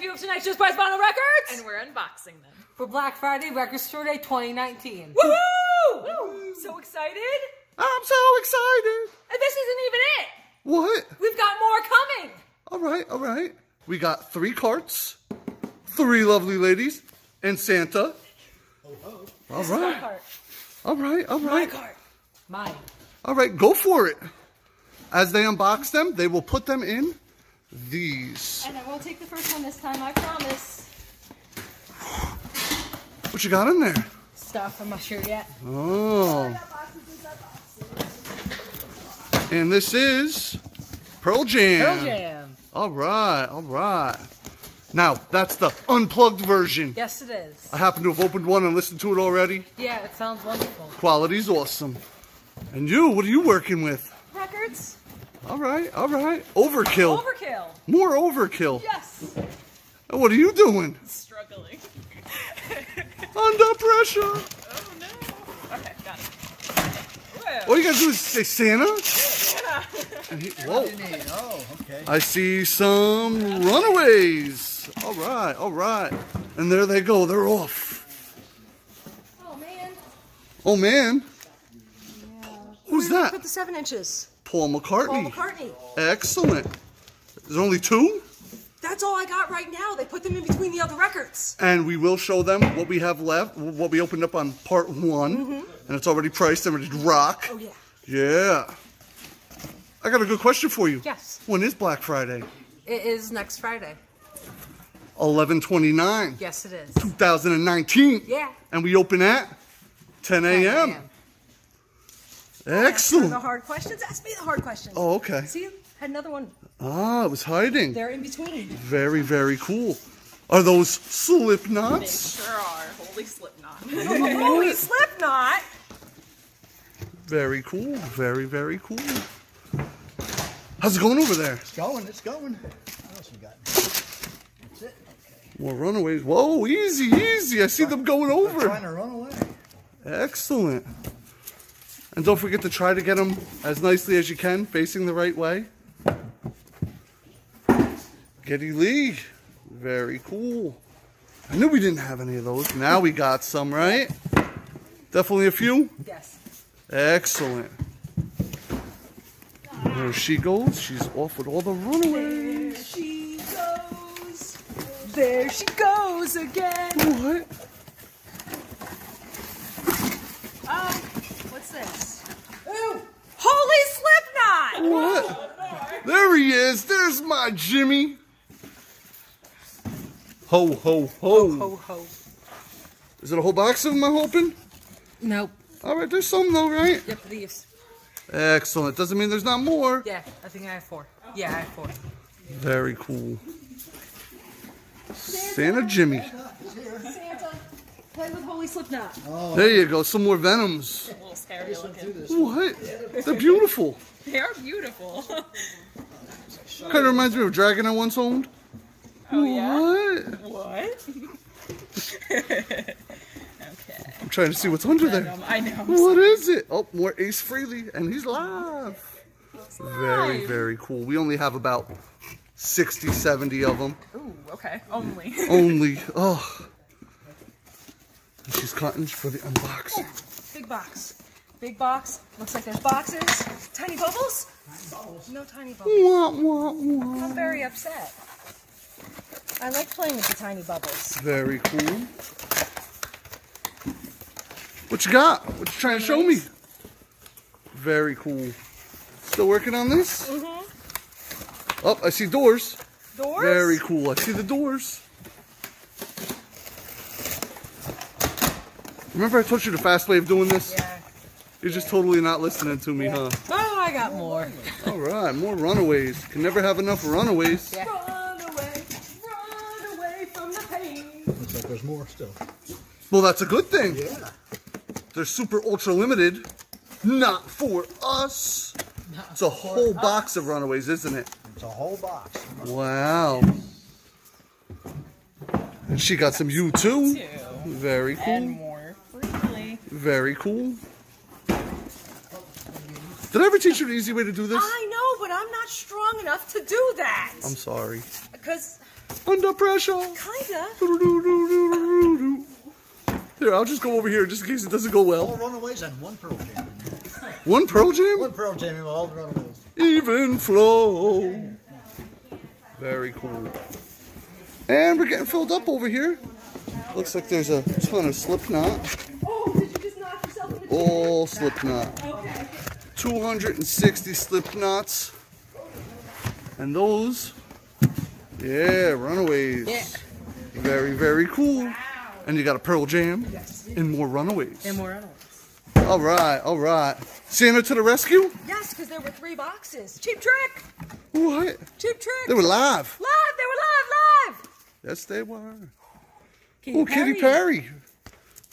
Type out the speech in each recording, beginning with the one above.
few of tonight's Just by Vinyl Records. And we're unboxing them. for Black Friday Record Store Day 2019. Woohoo! So excited! I'm so excited. And this isn't even it! What? We've got more coming! All right, all right. We got three carts, three lovely ladies, and Santa. Oh, all right, Cart. all right, My cart. Mine. all right. Go for it. As they unbox them, they will put them in these. And I won't take the first one this time, I promise. What you got in there? Stuff, I'm not sure yet. Oh. And this is Pearl Jam. Pearl Jam. All right, all right. Now, that's the unplugged version. Yes, it is. I happen to have opened one and listened to it already. Yeah, it sounds wonderful. Quality's awesome. And you, what are you working with? Records. All right, all right. Overkill. Overkill. More overkill. Yes. What are you doing? Struggling. Under pressure. Oh no. Okay, got it. Whoa. All you gotta do is say Santa. And he, whoa. Oh, okay. I see some runaways. All right, all right. And there they go. They're off. Oh, man. Oh, man. Who's Put that? the seven inches. Paul McCartney. Paul McCartney. Excellent. There's only two? That's all I got right now. They put them in between the other records. And we will show them what we have left, what we opened up on part one. Mhm. And it's already priced and ready to rock. Oh, yeah. Yeah. I got a good question for you. Yes. When is Black Friday? It is next Friday. 1129. Yes, it is. 2019. Yeah. And we open at 10 a.m. The hard questions. Ask me the hard questions. Oh, okay. See, had another one. Ah, it was hiding. They're in between. Very, very cool. Are those slip knots? They Sure are. Holy Slipknot. Holy slip knot. Very cool. Very, very cool. How's it going over there? It's going, it's going. What else we got? That's it. Okay. More runaways. Whoa, easy, easy. I see them going over. Trying to run away. Excellent. And don't forget to try to get them as nicely as you can, facing the right way. Geddy Lee. Very cool. I knew we didn't have any of those. Now we got some, right? Definitely a few. Yes. Excellent. There she goes. She's off with all the runaways. There she goes. There she goes again. What? Um, what's this? Ooh, holy Slipknot! What? There he is. There's my Jimmy. Ho, ho, ho. Ho ho. Is it a whole box of them, I'm hoping? Nope. All right, there's some though, right? Yep, these. Excellent. Doesn't mean there's not more. Yeah, I think I have four. Yeah, I have four. Very cool. Santa Jimmy. Santa, play with Holy Slipknot. Oh. There you go. Some more Venoms. A little scary looking. What? They're beautiful. They are beautiful. Kind of reminds me of a dragon I once owned. oh yeah? What? What? okay. I'm trying to see what's under there. I know. What is it? Oh, more Ace Frehley, and he's live. Very, live. very cool. We only have about 60, 70 of them. Ooh, okay. Only. Only. Oh. And she's cutting for the unboxing. Big box. Big box. Looks like there's boxes. Tiny bubbles? No tiny bubbles. Wah, wah, wah. I'm very upset. I like playing with the tiny bubbles. Very cool. What you got? What you trying to show me? Very cool. Still working on this? Mm-hmm. Oh, I see doors. Doors? Very cool. I see the doors. Remember I told you the fast way of doing this? Yeah. You're just totally not listening to me, huh? Oh, I got more. All right, more runaways. Can never have enough runaways. Yeah. Run away, run away from the pain. Looks like there's more still. Well, that's a good thing. Yeah. They're super ultra limited. Not for us. It's a whole box of runaways, isn't it? It's a whole box. Wow. And she got some U2. Two. Very And cool. More. Frehley. Very cool. Did I ever teach you an easy way to do this? I know, but I'm not strong enough to do that. I'm sorry. Because, Under pressure. kinda. Doo-doo-doo-doo-doo-doo. Here, I'll just go over here just in case it doesn't go All well. runaways and one Pearl Jam. One Pearl Jam? One Pearl Jam with all the runaways. Even flow. Very cool. And we're getting filled up over here. Looks like there's a ton of Slipknot. Knock yourself in the All Slipknot. 260 Slipknots. And those, yeah, Runaways. Yeah. Very, very cool. And you got a Pearl Jam yes. and more Runaways. And more animals. All right, all right. Santa to the rescue? Yes, because there were three boxes. Cheap trick. What? Cheap trick. They were live. live. They were live. Live. Yes, they were. Katy Oh, Kitty Perry.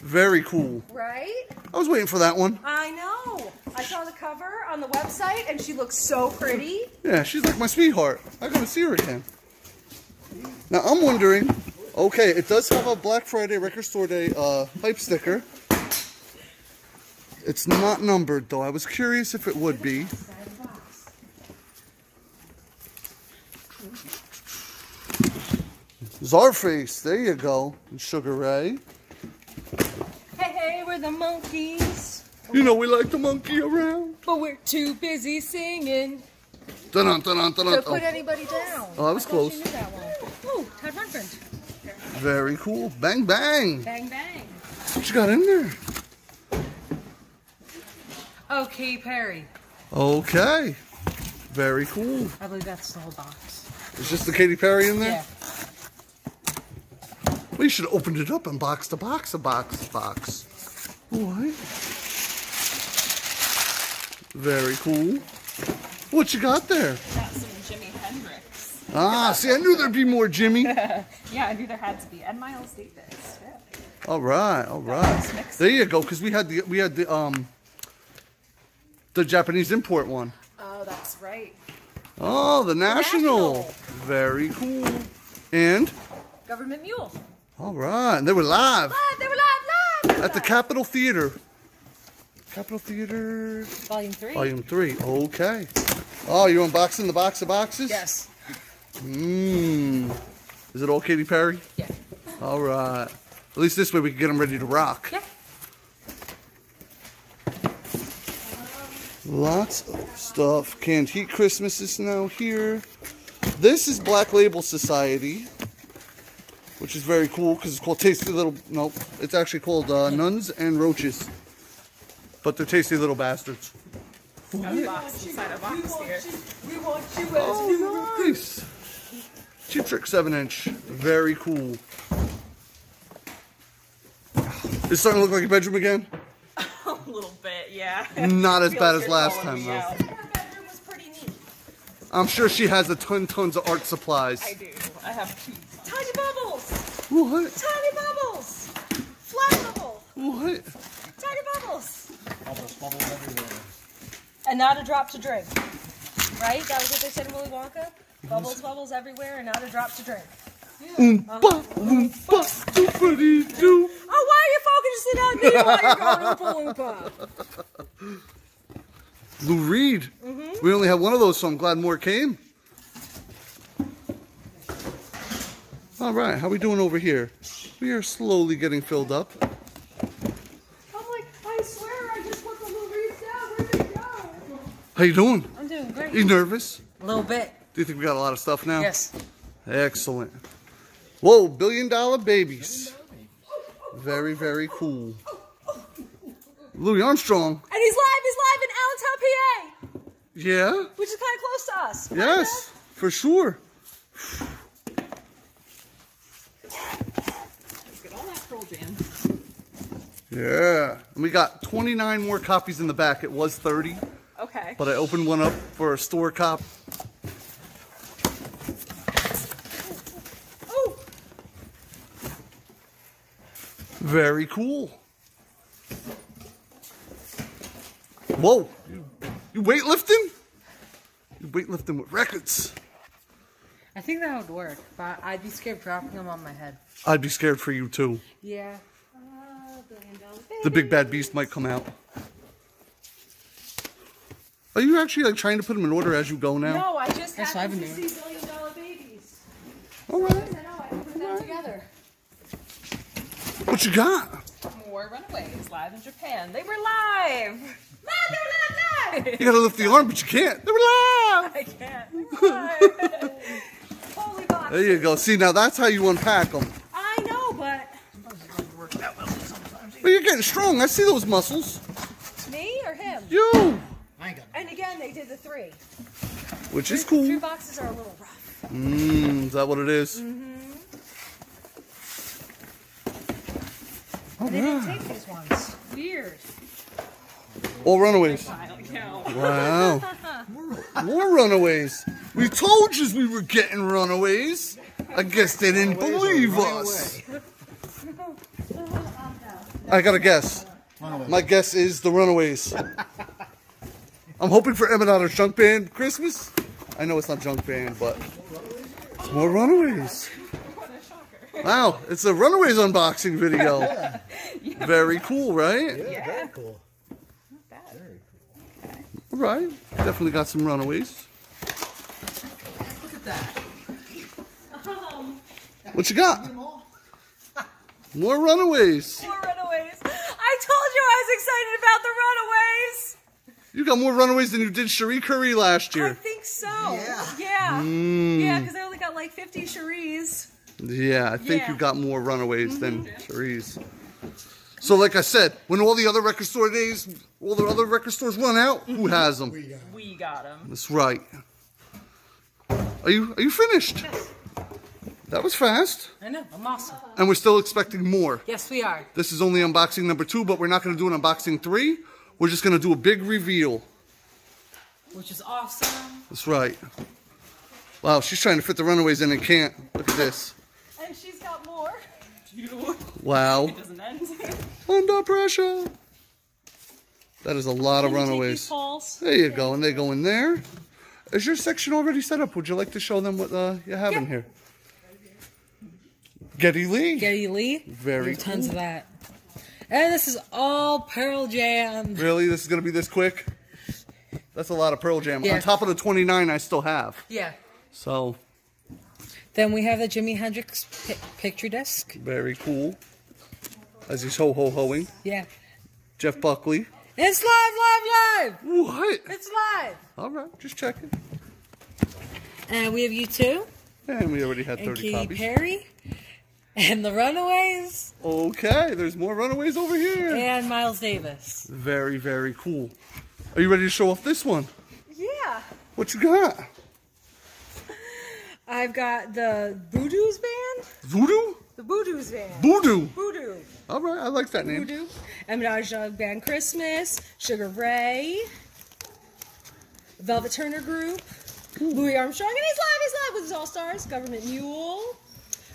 Very cool. Right? I was waiting for that one. I know. I saw the cover on the website, and she looks so pretty. Yeah, she's like my sweetheart. I gotta see her again. Now I'm wondering. Okay, it does have a Black Friday Record Store Day uh, hype sticker. It's not numbered though. I was curious if it would be. Czarface, there you go. And Sugar Ray. Hey, hey, the Monkees, You know we like to monkey around. but we're too busy singing Dun dun dun dun to dun. put oh. anybody down. Oh, that was I close. That one. Oh, Todd Rundgren. Very cool. Bang bang. Bang bang. What you got in there? Okay, Perry. Okay. Very cool. I believe that's the whole box. Is just the Katy Perry in there? Yeah. We should have opened it up and box to box, a box to box. What? Very cool. What you got there? Got some Jimi Hendrix. Ah, see, I knew there'd be more Jimmy. Yeah, I knew there had to be. And Miles Davis. Yeah. All right, all right. There you go. Because we had the we had the um the Japanese import one. Oh, that's right. Oh, the national. National. Very cool. And Government Mule. all right, and they were live Live, they were live, live. At the Capitol Theater. Capitol Theater. Volume three. Volume three. Okay. Oh, you're unboxing the box of boxes? Yes. Mmm. Is it all Katy Perry? Yeah. All right. At least this way we can get them ready to rock. Yeah. Lots of stuff. Canned Heat Christmas is now here. This is Black Label Society, which is very cool because it's called Tasty Little. No, it's actually called uh, Nuns and Roaches, but they're tasty little bastards. Got a box inside a. We want you as Oh, nice. Cheap Trick 7 inch. Very cool. Is it starting to look like a bedroom again? A little bit, yeah. Not as bad as last time, though. out. Her bedroom was pretty neat. I'm sure she has a ton, tons of art supplies. I do. I have two. Tiny bubbles. What? Tiny bubbles. Flammable. What? Tiny bubbles. Bubbles, bubbles everywhere. And not a drop to drink. Right? That was what they said in Willy Wonka? Bubbles, bubbles everywhere, and not a drop to drink. Oompa, oompa, doopity doo. Oh, why are you focusing on me while you're going Oompa Loompa? Lou Reed. Mhm. We only have one of those, so I'm glad more came. All right, how we doing over here? We are slowly getting filled up. I'm like, I swear I just put the Reeds down. Where did it go? How you doing? I'm doing great. You nervous? A little bit. Do you think we got a lot of stuff now? Yes. Excellent. Whoa, billion dollar babies. Very, very cool. Louis Armstrong. And he's live. He's live in Allentown, PA, Yeah. which is kind of close to us. right, Yes, for sure. Let's get all that Pearl Jam. Yeah. And we got 29 more copies in the back. It was 30, Okay. but I opened one up for a store cop. Oh, Very cool. Whoa. You, you weightlifting? You weightlifting with records. I think that would work, but I'd be scared dropping them on my head. I'd be scared for you too. Yeah. The big bad beast might come out. Are you actually like trying to put them in order as you go now? No, I just That's I've happened to see billion dollar babies. All right. I know, oh, I put that together. What you got? More Runaways live in Japan. They were live. Live, they were live, live. You gotta lift the arm, but you can't. They were live. I can't. They were live. Holy box. There you go. See, now that's how you unpack them. I know, but But you're getting strong. I see those muscles. me or him? You. I ain't got And again, they did the three. Which is Three cool. boxes are a little rough. Mmm, is that what it is? Mm-hmm. They didn't take these ones. Weird. All runaways. I don't know. Wow. More runaways. We told you we were getting runaways. I guess they didn't believe us. I got a guess. My guess is the runaways. I'm hoping for Emmett Otter's junk band Christmas. I know it's not junk band, but it's more runaways. Wow, it's a runaways unboxing video. Very cool, right? Yeah, very cool. Not bad. Very cool. Okay. All right, definitely got some runaways. Look at that. What you got? More runaways. More runaways. I told you I was excited about the runaways. You got more runaways than you did Cherie Currie last year. I think so. Yeah. Yeah. Mm. Yeah, because I only got like 50 Cheries. Yeah, I think Yeah. you got more runaways than Cherie's. So, like I said, when all the other record store days, all the other record stores run out, who has them? We got them. That's right. Are you are you finished? Yes. That was fast, I know. I'm awesome. and we're still expecting more. Yes, we are. This is only unboxing number two, but we're not going to do an unboxing three. We're just going to do a big reveal. Which is awesome. That's right. Wow, she's trying to fit the runaways in and can't. Look at this. And she's got more. Wow. It doesn't end. Under pressure. That is a lot of Can you take runaways. There you go, and they go in there. Is your section already set up? Would you like to show them what uh, you have in here? Geddy Lee. Geddy Lee. Very There's tons of that. And this is all Pearl Jam. Really? This is going to be this quick? That's a lot of Pearl Jam. Yeah. On top of the 29 I still have. Yeah. So, Then we have the Jimi Hendrix pi- picture disc. very cool. As he's ho-ho-hoing. Yeah. Jeff Buckley. It's live, live, live! What? It's live! All right, just checking. And we have U2, And we already had and 30 Katy copies. Perry, and the Runaways, Okay, there's more runaways over here. and Miles Davis. Very, very cool. Are you ready to show off this one? Yeah. What you got? I've got the Voodoo's band. Voodoo? The Voodoo's band. Voodoo. Voodoo. All right, I like that name. Voodoo. Emmett Otter's Jug Band Christmas. Sugar Ray. Velvet Turner Group. Louis Armstrong. And he's live, he's live with his All Stars. Government Mule.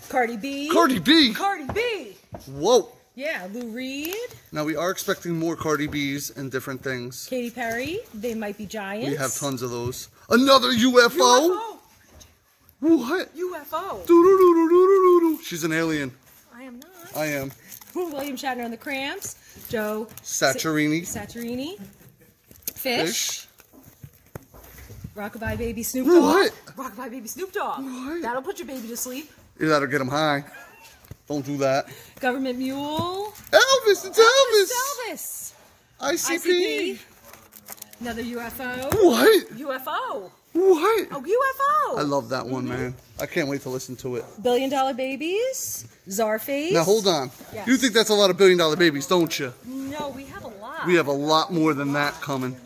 Cardi B. Cardi B. Cardi B. Whoa. Yeah, Lou Reed. Now we are expecting more Cardi B's and different things. Katy Perry. They might be giants. We have tons of those. Another UFO. UFO. What? UFO. Doo-doo-doo-doo-doo-doo-doo. She's an alien. I am not. I am. William Shatner and the Cramps. Joe Satriani. Saccharini. Fish. Fish. Rockabye Baby Snoop Dogg. What? Rockabye Baby Snoop Dogg. What? That'll put your baby to sleep. You gotta get them high. Don't do that. Government Mule. Elvis, it's Elvis. Elvis. ICP. ICP. Another UFO. What? UFO. What? Oh, UFO. I love that one, man. Mm-hmm. I can't wait to listen to it. Billion Dollar Babies. Czarface. Now hold on. Yes. You think that's a lot of billion dollar babies, don't you? No, we have a lot. We have a lot more than that coming.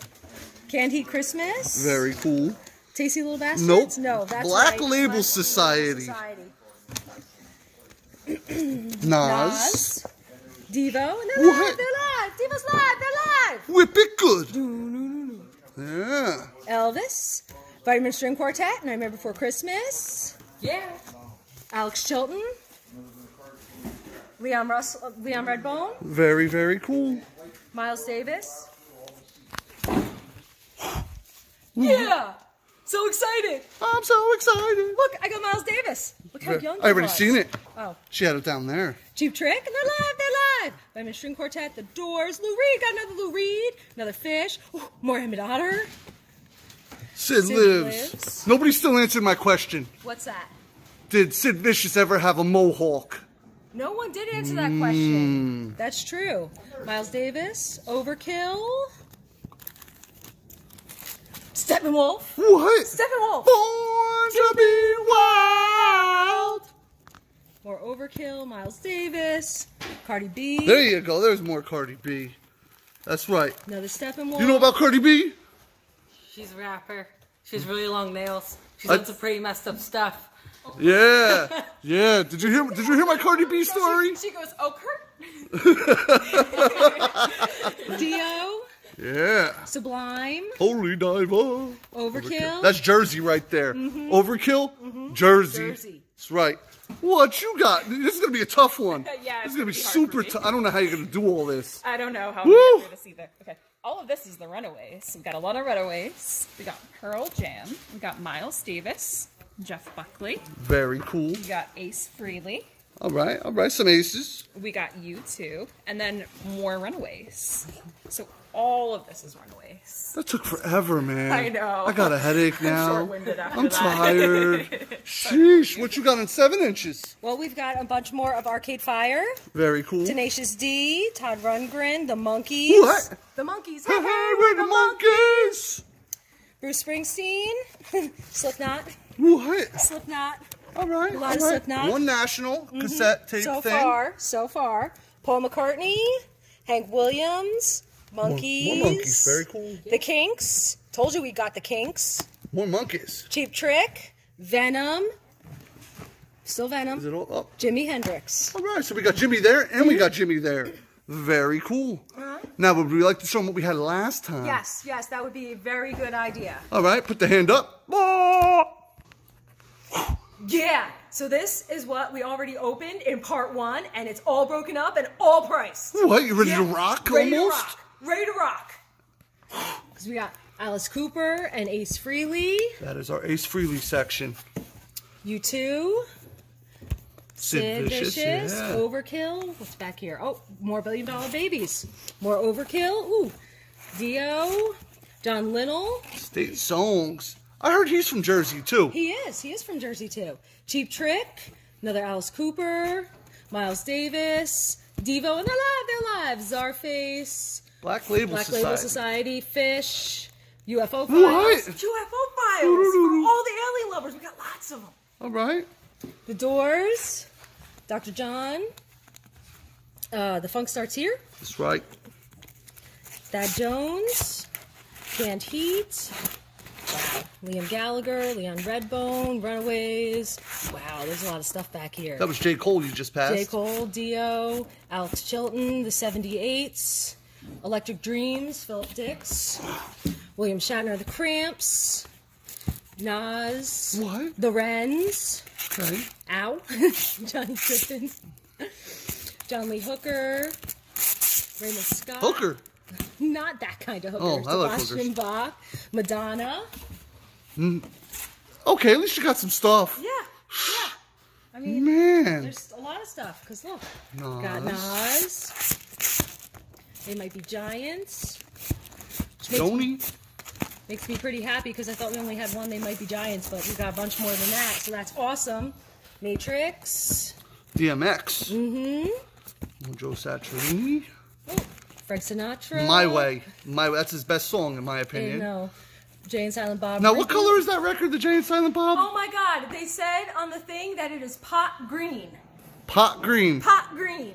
Heat Christmas. Very cool. Tasty Little Bastards. Nope. No, that's Black right. Label Black Society. Society. Nas. Nas. Devo. And they're What? live. They're live. Devo's live. They're live. Whip it good. Yeah. Elvis. Vitamin String Quartet. Nightmare Before Christmas. Yeah. Alex Chilton. Leon Russell. Leon Redbone. Very, very cool. Miles Davis. Yeah. So excited. I'm so excited. Look, I got Miles Davis. Look how young I already was. seen it. Oh. She had it down there. Cheap Trick, and they're live, they're live. Vitamin String Quartet, The Doors, Lou Reed, got another Lou Reed, another Fish, Ooh, more Emmett Otter. Sid, Sid lives. lives. Nobody still answered my question. What's that? Did Sid Vicious ever have a mohawk? No one did answer that question. Hmm. That's true. Miles Davis, Overkill, Steppenwolf, What? Steppenwolf. Born to be wild. More Overkill, Miles Davis, Cardi B. There you go. There's more Cardi B. That's right. Another Steppenwolf. You know about Cardi B? She's a rapper. She has really long nails. She's I- done some pretty messed up stuff. Yeah, yeah. Did you hear? Did you hear my Cardi B story? She goes, oh, Kurt. Dio, Yeah. Sublime, Holy diver. Overkill. That's Jersey right there. Mm-hmm. Overkill, mm-hmm. Jersey. Jersey. That's right. What you got? This is gonna be a tough one. Yeah, This is gonna be be super tough. I don't know how you're gonna do all this. I don't know how Woo! I'm going to see that. Okay. All of this is the Runaways. We've got a lot of Runaways. We got Pearl Jam. We got Miles Davis, Jeff Buckley. Very cool. We got Ace Frehley. All right, all right. Some aces. We got U2, and then more Runaways. So all of this is Runaways. That took forever, man. I know. I got a headache now. short-winded after I'm that. tired. Sheesh. What you got in seven inches? well, we've got a bunch more of Arcade Fire, Very cool. Tenacious D, Todd Rundgren, The Monkees. What? The Monkees. Hey, hey, we're the Monkees. Bruce Springsteen, Slipknot, What? Slipknot. All right. A lot of all right. Slipknot. One national mm-hmm. cassette tape So thing. far, so far. Paul McCartney, Hank Williams, Monkees. More Monkees. Very cool. The Kinks. Told you we got the Kinks. More Monkees. Cheap Trick, Venom, still Venom, Is it all up? Jimi Hendrix. All right. So we got Jimmy there, and we got Jimmy there. Very cool. Now, would we like to show them what we had last time? Yes, yes, that would be a very good idea. All right. Put the hand up. Ah! Yeah. So this is what we already opened in part one, and it's all broken up and all priced. What? You ready to rock Ready almost? to rock. Ready to rock. Because we got Alice Cooper and Ace Frehley, That is our Ace Frehley section. U2, Sid, Sid Vicious. Vicious, yeah. Overkill. What's back here? Oh, more Billion Dollar Babies. More Overkill. Ooh, Dio, John Linnell. State songs. I heard he's from Jersey too. He is. He is from Jersey too. Cheap Trick. Another Alice Cooper. Miles Davis. Devo and their live, their lives. Czarface. Black Label Black Society. Label Society. Fish. UFO Files. What? UFO Files. For all the alien lovers. We got lots of them. All right. The Doors. Dr. John. Uh, the Funk Starts Here. That's right. Thad Jones. Canned Heat. Wow. Liam Gallagher. Leon Redbone. Runaways. Wow, there's a lot of stuff back here. That was J. Cole you just passed. J. Cole, Dio, Alex Chilton, the 78s, Electric Dreams, Philip Dix, William Shatner, the Cramps, Nas, What? the Wrens, Okay. Ow, Johnny Griffin, John Lee Hooker, Raymond Scott. Hooker. Not that kind of hooker. Oh, I like Sebastian hookers. Bach, Madonna. Mm. Okay, at least you got some stuff. Yeah, yeah. I mean, Man. There's a lot of stuff. Cause look, got Nas. They might be giants. Which makes, me pretty happy because I thought we only had one. They might be giants, but we got a bunch more than that. So that's awesome. Matrix. DMX. Mm-hmm. Joe Satriani. Frank Sinatra. My Way. My Way. That's his best song, in my opinion. no. Jay and Silent Bob. Now, what color is that record, the Jay and Silent Bob? Oh my God! They said on the thing that it is pot green. Pot green. Pot green.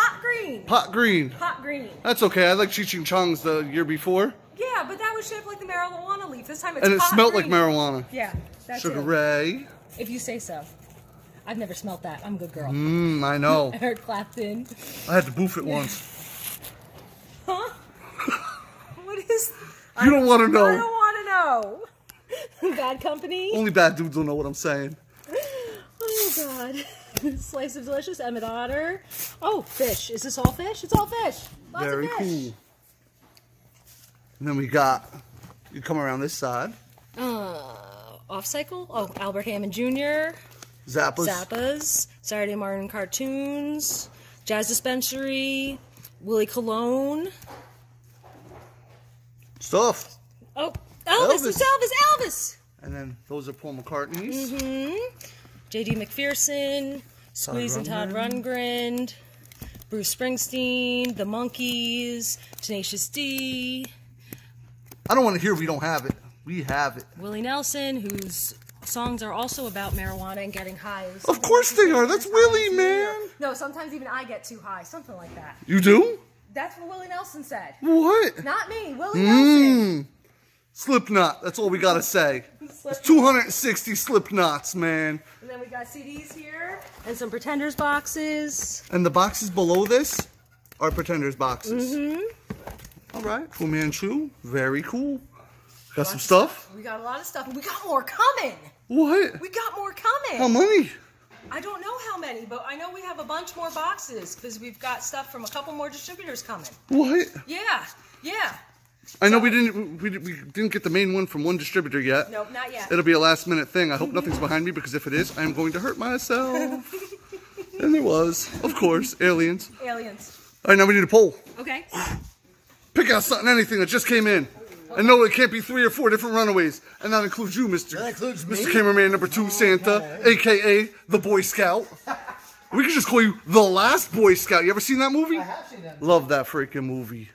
Pot green. Pot green. Pot green. That's okay. I like Cheech and Chong's the year before, Yeah, but that was shaped like the marijuana leaf. This time it's and it smelled like marijuana. Yeah, that's Sugar it. Ray. If you say so. I've never smelt that. I'm a good girl. Mmm, I know. Eric Clapton. I had to boof it once. Huh? what is? You don't want to know. I don't want to know. Bad Company. Only bad dudes don't know what I'm saying. Oh God. Slice of Delicious. Emmett Otter. Oh, fish. Is this all fish? It's all fish. Lots Very of fish. cool. And then we got, you come around this side, Uh, off cycle. Oh, Albert Hammond Jr. Zappas. Zappas. Saturday Martin cartoons. Jazz Dispensary. Willie Cologne. Stuff. Oh, Elvis. Elvis. It's Elvis. Elvis. And then those are Paul McCartney's. Mm-hmm. J.D. McPherson, Squeeze and Todd Rundgren, Bruce Springsteen, The Monkees, Tenacious D, I don't want to hear we don't have it. We have it. Willie Nelson, whose songs are also about marijuana and getting high. Of course they are. That's Willie, man. No, sometimes even I get too high, something like that. You do? That's what Willie Nelson said. What? Not me, Willie hmm. Nelson. Slipknot. That's all we gotta say. It's 260 Slipknots, man. And then we got CDs here and some Pretenders boxes. And the boxes below this are Pretenders boxes. Mm-hmm. All right. Fu Manchu. Very cool. Got some stuff. We got a lot of stuff, and we got more coming. What? We got more coming. How many? I don't know how many, but I know we have a bunch more boxes because we've got stuff from a couple more distributors coming. What? Yeah, yeah. I know we didn't we, we didn't get the main one from one distributor yet. Nope, not yet. It'll be a last minute thing. I hope nothing's behind me because if it is, I am going to hurt myself. and there was, of course, aliens. Aliens. All right, now we need a poll. Okay. Pick out something, anything that just came in. And no, it can't be three or four different runaways. And that includes you, Mr. That includes me? Mr. Cameraman number two, Santa, aka the Boy Scout. We could just call you the last Boy Scout. You ever seen that movie? I have seen that. Love that freaking movie.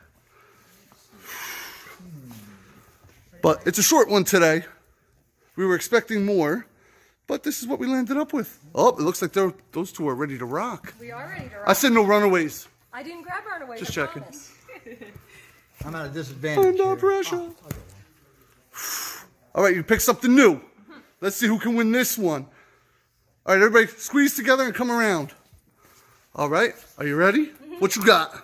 But it's a short one today. We were expecting more, but this is what we landed up with. Oh, it looks like they're, those two are ready to rock. We are ready to I said no runaways. I didn't grab Runaways. Just I checking. I'm at a disadvantage. Under here. pressure. Oh, All right, you pick something new. Let's see who can win this one. All right, everybody squeeze together and come around. All right, are you ready? Mm-hmm. What you got?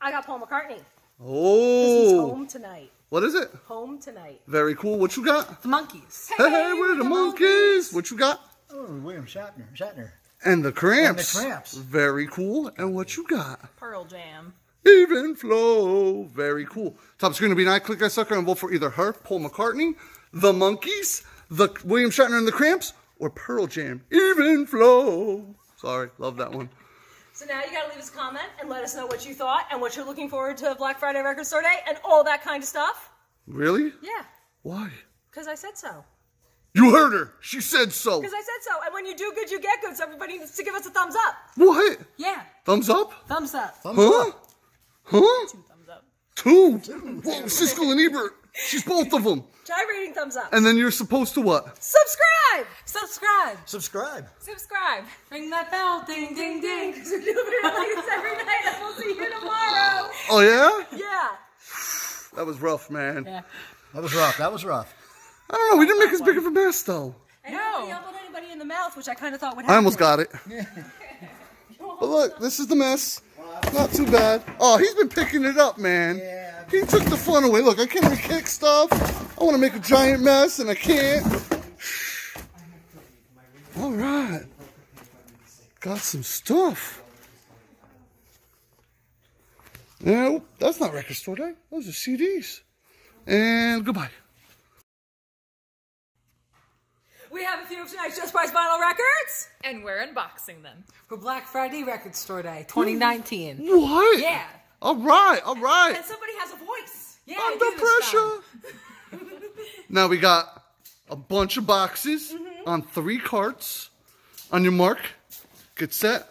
I got Paul McCartney. Oh. He's Oh, home tonight. What is it? Home tonight. Very cool. What you got? The Monkees. Hey, hey we're the Monkees. What you got? Oh, William Shatner. Shatner. And the cramps. And the Cramps. Very cool. And what you got? Pearl Jam. Even flow. Very cool. Top screen will be nine. Click that sucker and vote for either her, Paul McCartney, the Monkees, the William Shatner and the Cramps, or Pearl Jam. Even flow. Sorry, love that one. So now you got to leave us a comment and let us know what you thought and what you're looking forward to Black Friday Record Store Day and all that kind of stuff. Really? Yeah, Why? because I said so. You heard her. She said so. Because I said so. And when you do good, you get good. So everybody needs to give us a thumbs up. What? Yeah. Thumbs up? Thumbs up. Thumbs Huh? up. Huh? Thumbs up. Two. Whoa, Siskel and Ebert. She's both of them. Try rating thumbs up. And then you're supposed to what? subscribe. Subscribe. Subscribe. Subscribe. Ring that bell. Ding, ding, ding. Because We're doing it like this every night, and we'll see you tomorrow. Oh, yeah? Yeah. That was rough, man. Yeah. That was rough. That was rough. I don't know. We didn't make as big of a mess, though. And No. nobody elbowed anybody in the mouth, which I kind of thought would happen. I almost got it. But look, this is the mess. Not too bad. Oh, he's been picking it up, man. Yeah. He took the fun away. Look, I can't even kick stuff. I want to make a giant mess, and I can't. All right. Got some stuff. No, that's not record store day. Those are CDs. And goodbye. We have a few of tonight's Just Price Vinyl Records. And we're unboxing them. For Black Friday Record Store Day 2019. What? Yeah. All right, all right. And somebody has a voice. Yeah, Under pressure. now we got a bunch of boxes Mm-hmm. on three carts. On your mark, get set,